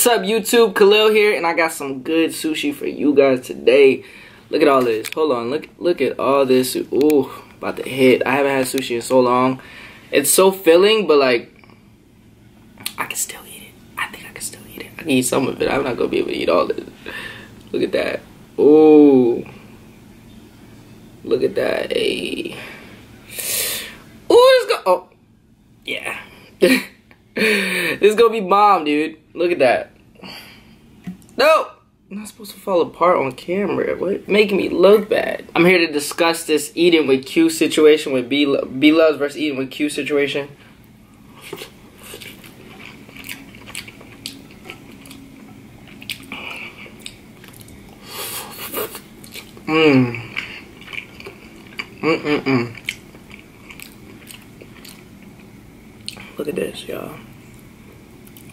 What's up YouTube? Khalil here and I got some good sushi for you guys today. Look at all this. Hold on. Look look at all this. Ooh, about to hit. I haven't had sushi in so long. It's so filling, but like I can still eat it. I think I can still eat it. I can eat some of it. I'm not gonna be able to eat all this. Look at that. Ooh. Look at that. Hey. Ooh, let's go. Oh. Yeah. this is gonna be bomb, dude. Look at that. No! I'm not supposed to fall apart on camera. What? Making me look bad. I'm here to discuss this eating with Que situation with B, Bloves versus eating with Que situation. Mmm. Mm-mm-mm. Look at this, y'all.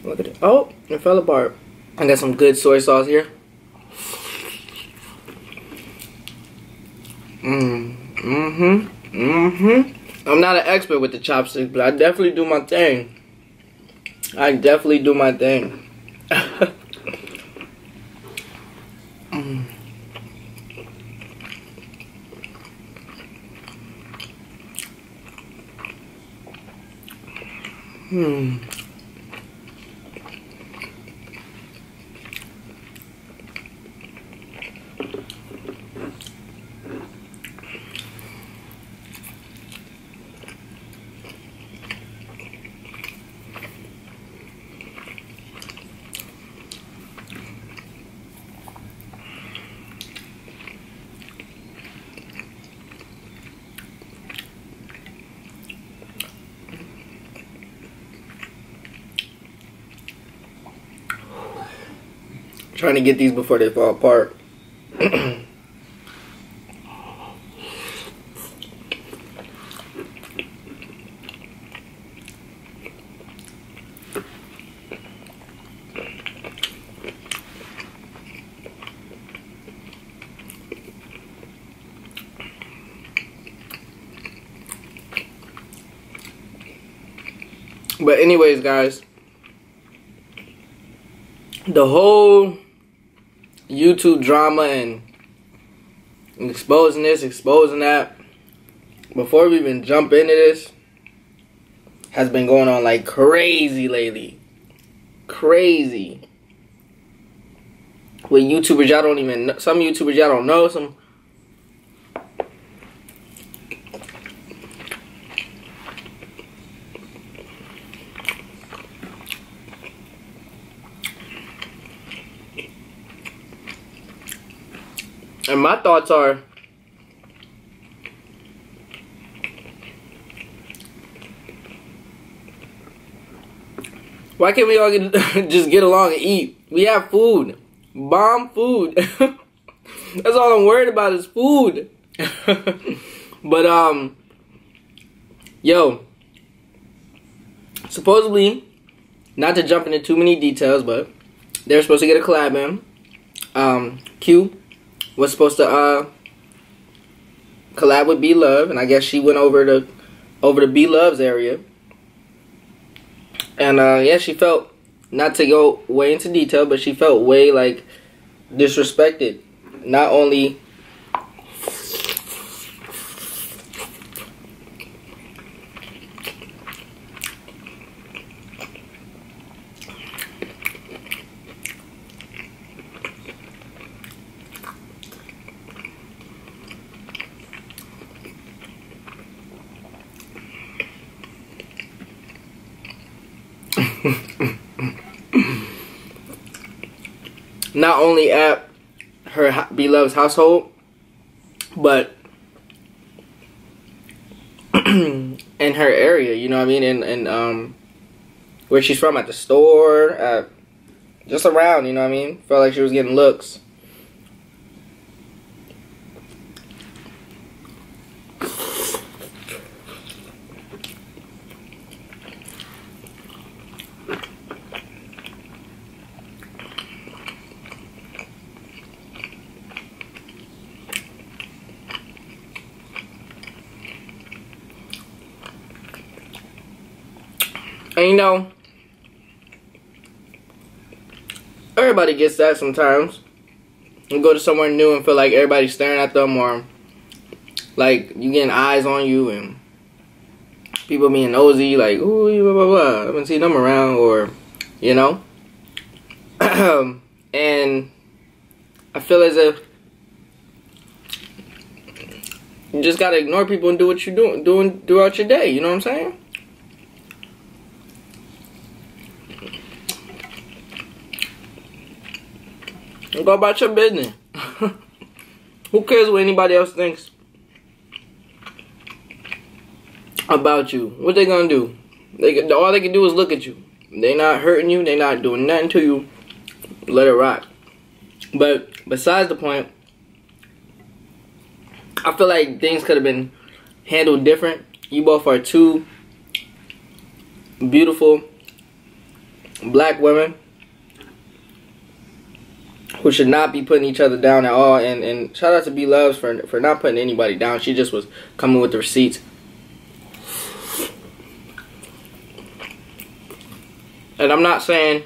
Look at it. Oh, it fell apart. I got some good soy sauce here. Mmm. Mm-hmm. Mm-hmm. I'm not an expert with the chopsticks, but I definitely do my thing. I definitely do my thing. mm. Hmm. Trying to get these before they fall apart. But anyways, guys, the whole YouTube drama and exposing this, exposing that, before we even jump into this, has been going on like crazy lately. Crazy. With YouTubers y'all don't even know, some YouTubers y'all don't know, some And my thoughts are Why can't we all get, just get along and eat? We have food. Bomb food. That's all I'm worried about is food. but um yo supposedly not to jump into too many details, but they're supposed to get a collab in. Um Que was supposed to uh collab with B Love, and I guess she went over to over to B Love's area. And uh yeah, she felt not to go way into detail, but she felt way like disrespected. Not only not only at her beloved household, but in her area, you know what I mean? And, and um, where she's from, at the store, at, just around, you know what I mean? Felt like she was getting looks. And you know, everybody gets that sometimes. You go to somewhere new and feel like everybody's staring at them or like you getting eyes on you and people being nosy, like, ooh, blah, blah, blah. I haven't seen them around or, you know. and I feel as if you just gotta ignore people and do what you're doing doing throughout your day, you know what I'm saying? Go about your business. Who cares what anybody else thinks about you? What they gonna do? They all they can do is look at you. They not hurting you. They not doing nothing to you. Let it rock. But besides the point, I feel like things could have been handled different. You both are two beautiful black women who should not be putting each other down at all. And and shout out to Bloves for for not putting anybody down. She just was coming with the receipts. And I'm not saying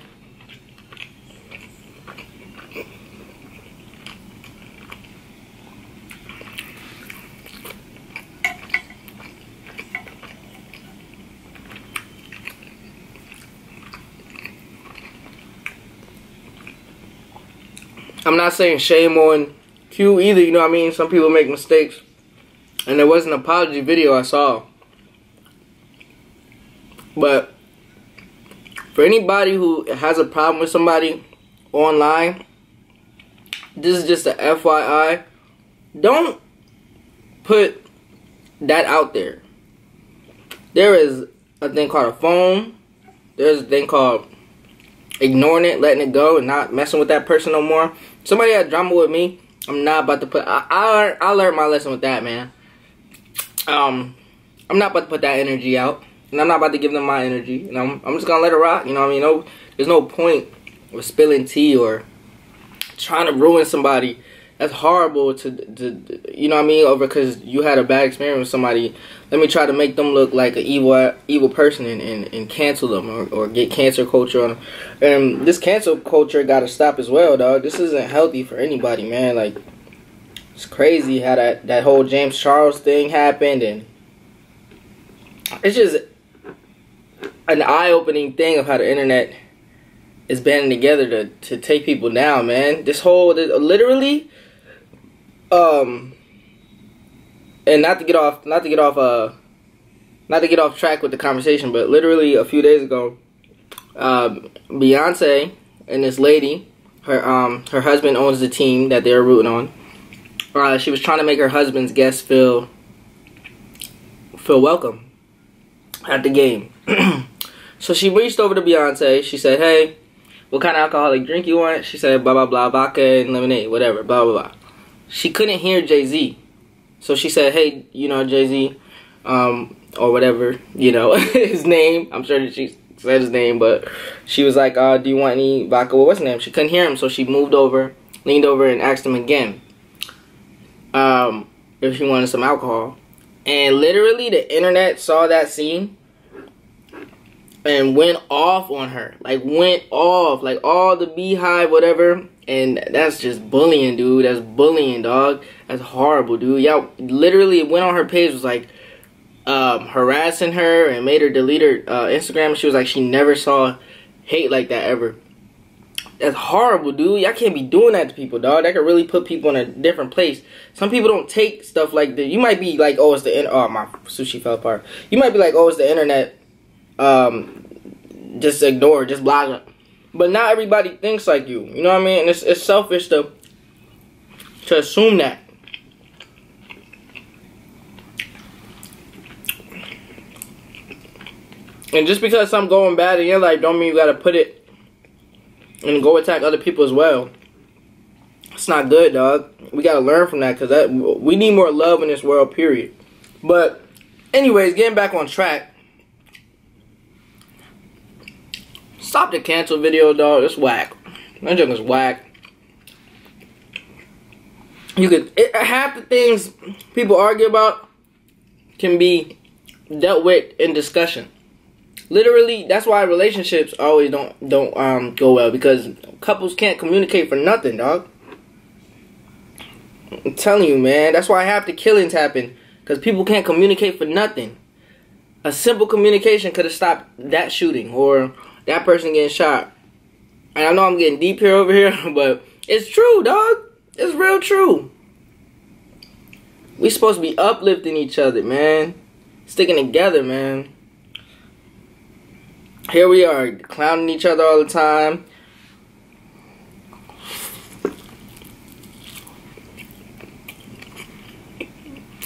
I'm not saying shame on Que either, you know what I mean? Some people make mistakes. And there was an apology video I saw. But for anybody who has a problem with somebody online, this is just a FYI. Don't put that out there. There is a thing called a phone. There's a thing called ignoring it, letting it go, and not messing with that person no more. Somebody had drama with me. I'm not about to put. I I, I learned my lesson with that man. Um, I'm not about to put that energy out, and I'm not about to give them my energy. And I'm I'm just gonna let it rock. You know what I mean? No, there's no point with spilling tea or trying to ruin somebody that's horrible to, to you know what I mean over because you had a bad experience with somebody. Let me try to make them look like an evil evil person and, and, and cancel them or, or get cancel culture on them. And this cancel culture got to stop as well, dog. This isn't healthy for anybody, man. Like it's crazy how that that whole James Charles thing happened and it's just an eye-opening thing of how the internet is banding together to, to take people down, man. This whole, literally, um, and not to get off, not to get off, uh, not to get off track with the conversation, but literally a few days ago, um, Beyonce and this lady, her um, her husband owns the team that they're rooting on. Uh, she was trying to make her husband's guests feel feel welcome at the game. so she reached over to Beyonce. She said, "Hey, what kind of alcoholic drink you want?" She said, "Blah blah blah, vodka and lemonade, whatever." Blah blah blah she couldn't hear Jay Z, so she said, "Hey, you know Jay Z, um, or whatever, you know his name." I'm sure that she said his name, but she was like, uh, "Do you want any vodka? what's his name?" She couldn't hear him, so she moved over, leaned over, and asked him again, um, if he wanted some alcohol. And literally, the internet saw that scene and went off on her. Like went off. Like all the BeyHive, whatever. And that's just bullying, dude. That's bullying, dog. That's horrible, dude. Y'all literally went on her page was like um, harassing her and made her delete her uh, Instagram. She was like she never saw hate like that ever. That's horrible, dude. Y'all can't be doing that to people, dog. That could really put people in a different place. Some people don't take stuff like that. You might be like, oh, it's the in- oh my sushi fell apart. You might be like, oh, it's the internet. Um, just ignore, just block it. But not everybody thinks like you. You know what I mean? And it's, it's selfish to to assume that. And just because something going bad in your life don't mean you gotta put it and go attack other people as well. It's not good, dog. We gotta learn from that because that we need more love in this world. Period. But, anyways, getting back on track. Stop the cancel video, dog. It's whack. That junk is whack. You could it, half the things people argue about can be dealt with in discussion. literally that's why relationships always don't don't um go well because couples can't communicate for nothing, dog. I'm telling you, man. That's why half the killings happen because people can't communicate for nothing. A simple communication could have stopped that shooting or that person getting shot. And I know I'm getting deep here over here, but it's true, dog. It's real true. We supposed to be uplifting each other, man. Sticking together, man. Here we are, clowning each other all the time.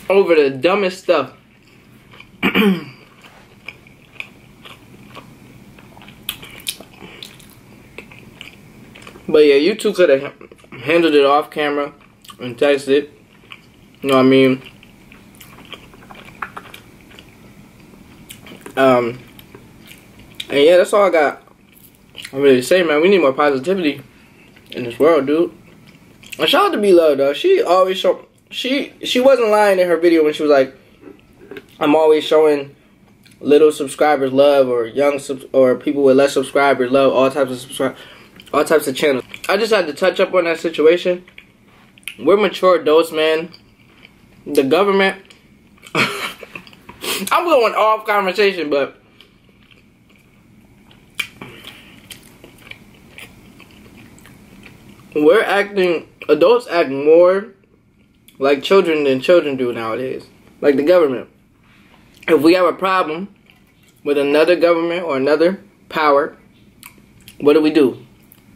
Over the dumbest stuff. But yeah, you two could have handled it off camera and texted. It. You know what I mean? Um, and yeah, that's all I got. Ready to say, man. We need more positivity in this world, dude. And shout out to B Love though. She always show she she wasn't lying in her video when she was like, "I'm always showing little subscribers love or young sub or people with less subscribers love all types of subscribers." All types of channels. I just had to touch up on that situation. We're mature adults, man. The government. I'm going off conversation, but we're acting. Adults act more like children than children do nowadays. Like the government. If we have a problem with another government or another power, what do we do?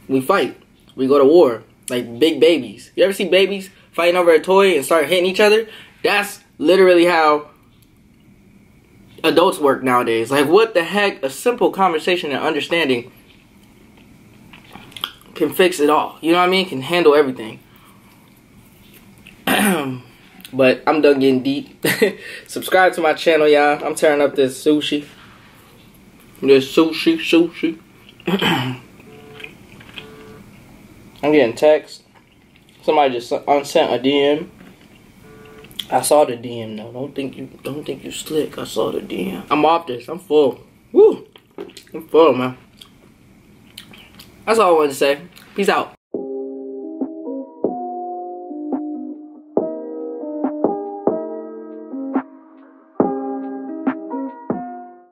We fight. We go to war. Like big babies. You ever see babies fighting over a toy and start hitting each other? That's literally how adults work nowadays. Like what the heck? A simple conversation and understanding can fix it all. You know what I mean? Can handle everything. but I'm done getting deep. Subscribe to my channel, y'all. I'm tearing up this sushi. This sushi, sushi. I'm getting text. Somebody just unsent a DM. I saw the DM though. Don't think you don't think you slick. I saw the DM. I'm off this. I'm full. Woo. I'm full, man. That's all I wanted to say. Peace out.